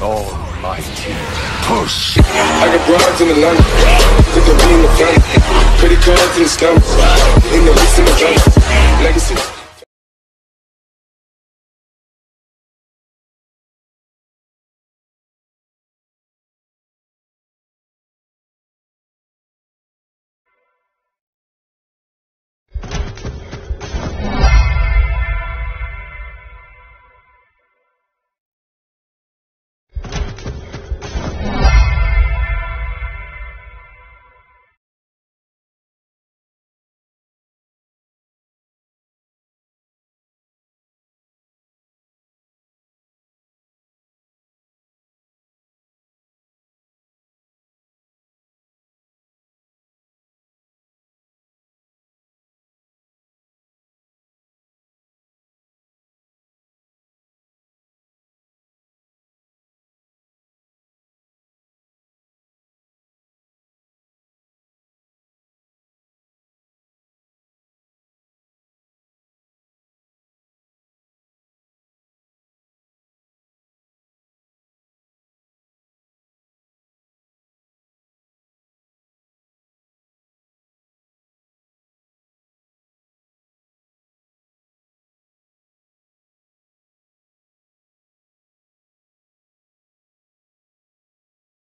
Almighty. Push. I got broads in the line. Think of being the family. Credit cards in the stumps. In the